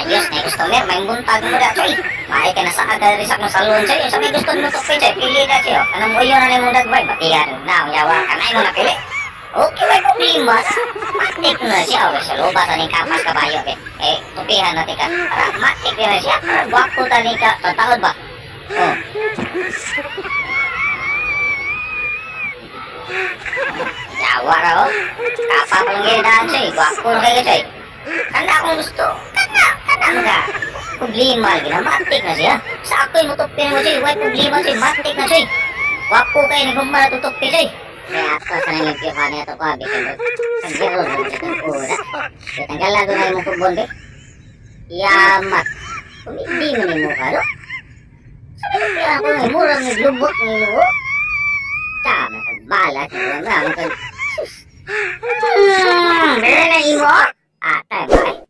Ayos na customer, may buntag mo da, choy. Maay ka na sa aga rin sa akong salon, choy. Sa may gusto mo to, choy. Pili ka, choy. Anong mo yun na yung dagway? Batigan na, yawa ka na yung napili. Okay, may problema. Matik na siya, o sa lupa sa ning kapas kabayo, eh. Eh, tupihan natin ka. Para matik na siya, para guwapo tani ka. Tataod ba? Oh. Yawa ra, oh. Kapa ko lang ginadaan siya, eh. Guwapo na kayo, choy. Kanda akong gusto. Problema, ginamatik na siya. Sa ako'y mutupin mo siya. Huwag problema siya. Matik na siya. Wapo kayo ni kumara tutupi siya. Kaya ako sa nangipyo ka niya ito ko. Bikin mo. Kagiro mo siya ng ura. Kitanggalan ko na yung kubon be. Yamat. Hindi mo ni mo ka, no? Sabi ako ng murang naglubot ni mo. Tama bala. Tama ka. Hmm, Pero na imo. Ah, tayo ba?